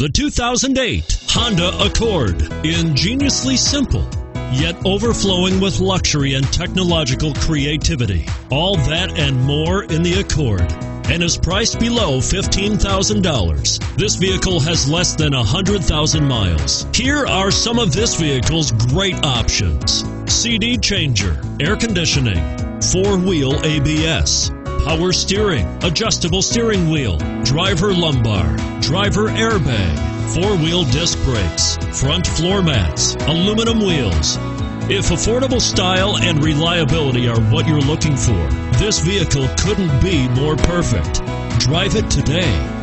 The 2008 Honda Accord. Ingeniously simple, yet overflowing with luxury and technological creativity. All that and more in the Accord and is priced below $15,000. This vehicle has less than 100,000 miles. Here are some of this vehicle's great options. CD changer, air conditioning, four-wheel ABS, power steering, adjustable steering wheel, driver lumbar, driver airbag, four-wheel disc brakes, front floor mats, aluminum wheels. If affordable style and reliability are what you're looking for, this vehicle couldn't be more perfect. Drive it today.